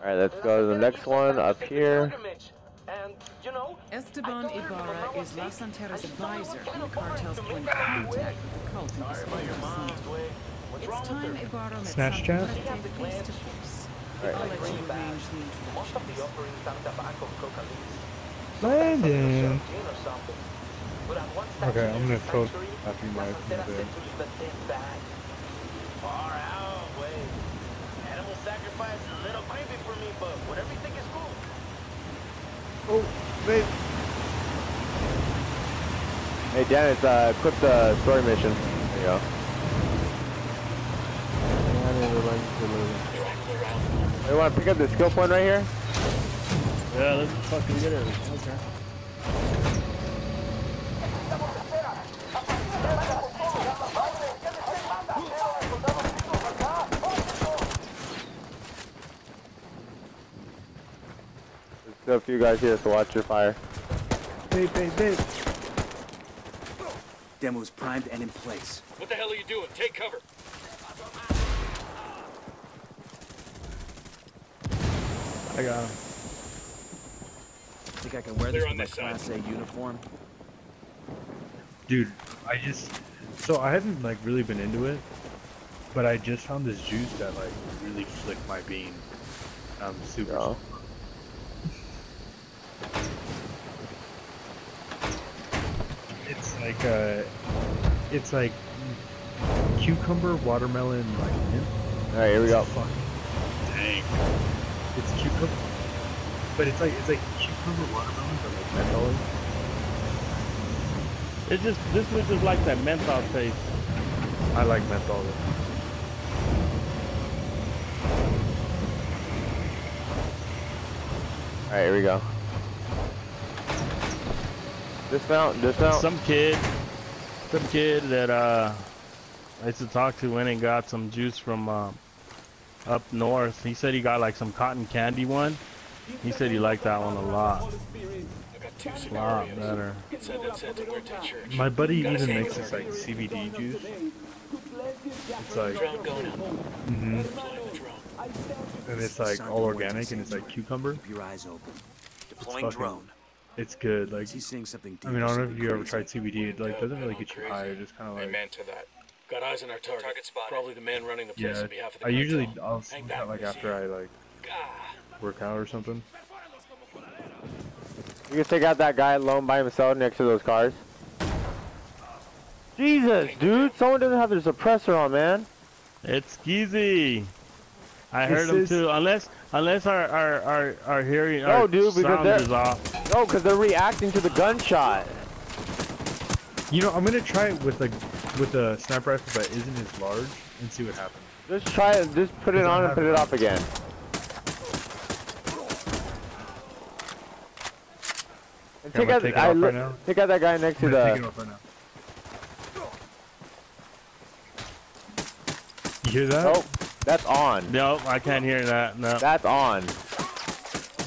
Alright, let's go to the next one up here. Esteban Ibarra is La Santera's advisor and the cartel's point of contact with the cult in Espiritu It's time Ibarra met Snatch chat? Santa face to face. Alright. I'll let you arrange the introductions. Landon. Okay, I'm gonna close after you mic from there. Far out, way. Animal sacrifice is a little creepy for me, but whatever you think is cool. Oh. Hey Dennis, uh, equip the story mission. There you go. You want to pick up the skill point right here? Yeah, let's fucking get it. Okay. There's still a few guys here, so watch your fire. Babe, babe, babe. Demo's primed and in place. What the hell are you doing? Take cover. I got him. Think I can wear Clear this on with my this side. Class A uniform? Dude, I just so I haven't like really been into it, but I just found this juice that like really flicked my bean. I'm super. Oh. Yeah. It's like uh, it's like cucumber, watermelon, like mint. Alright, here we go. Fuck. Dang. It's cucumber, but it's like it's like cucumber, watermelon, but like menthol. It just this was just like that menthol taste. I like menthol. Alright, here we go. Dismount, dismount. Some kid, some kid that uh I used to talk to went and got some juice from uh, up north. He said he got like some cotton candy one. He said he liked that one a lot. I got two A lot better. Said that Santa Muerte church. My buddy even makes this like CBD juice. It's like, Drone going up. hmm Deploying the drone. and it's like all organic and it's like cucumber. Keep your eyes open. Deploying drone. It's good. Like, Is he seeing something I mean, I don't know if you ever tried CBD. It like doesn't really get you high. It just kind of like, Amen to that. Got eyes on our target. Target spotted. Probably the man running the place yeah. on behalf of the I usually. I'll Hang smoke that like after I like work out or something. You can take out that guy alone by himself next to those cars. Jesus, dude, someone doesn't have their suppressor on, man. It's skeezy. I This heard him too. Unless unless our our our, our hearing No, our dude, because sound they're- is off. No, because they're reacting to the gunshot. You know, I'm gonna try it with like with a sniper rifle that isn't as large and see what happens. Just try it, just put it on and put it. it off again. And take out, take it I off look- right now. take out that guy next I'm to gonna take it the. off right now. You hear that? Oh, that's on. No, I can't hear that. No. That's on.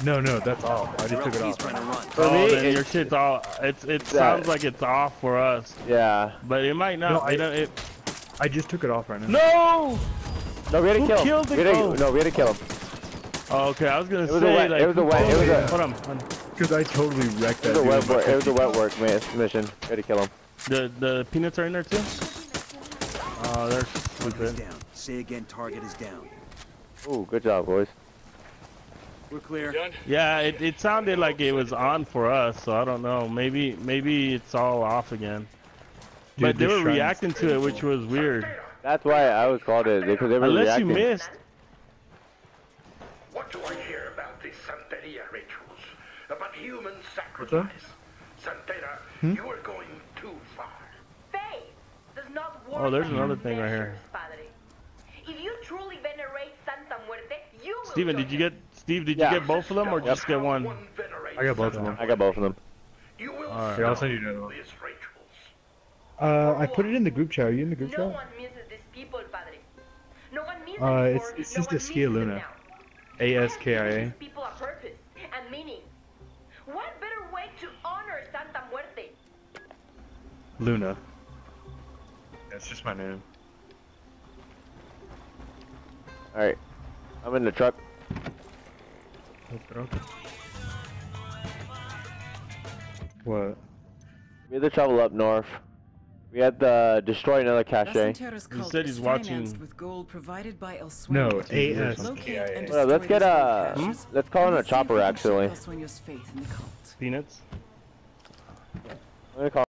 No, no, that's off. I just took it He's off. trying to run. For oh, me, then your it's- shit's all. It's it that- sounds like it's off for us, Yeah. but it might not. No, I- don't- it, I just took it off right now. no. No, we had to Who kill him. killed the we had to, no, we had to kill him. Oh, okay, I was gonna It was a say wet- like. it was a who wet- it was a- Hold on, on. Because I totally wrecked It that was a wet work. It was a wet work ma- mission. We had to kill him. The the peanuts are in there too. Oh, they're Target is stupid. down. Say again, target is down. Ooh, good job, boys. We're clear. Yeah, it, it sounded like it was on for us, so I don't know. Maybe maybe it's all off again. Dude, but they were reacting to it, which was weird. That's why I was called it because they were Unless you missed. What do I hear about the Santeria rituals? About human sacrifice? Santera, hmm? you are going too far. Faith does not work Oh, there's another thing right here. measures, Padre. If you truly venerate Santa Muerte, you will Steven, did you get Steve? Did Yeah. you get both of them or just get one? I got both of them. I got both of them. Alright. I'll stop send you another one. Uh, I put it in the group chat. Are you in the group No chat? one misses these people, Padre. No one misses Uh, them it's- before, it's no just one a Skia Luna. now. A Why S K I give A. these people a purpose and meaning? What better way to honor Santa Muerte? Luna. That's just my name. All right, I'm in the truck. What? We had to travel up north. We had to uh, destroy another cache. Santera's He said he's watching- financed with gold provided by El No, Sueño. AS. Locate Well, let's get a. gold caches, hmm? Let's call in a let's see if chopper we can shake actually. El Sueño's faith in the cult. Peanuts. I'm gonna call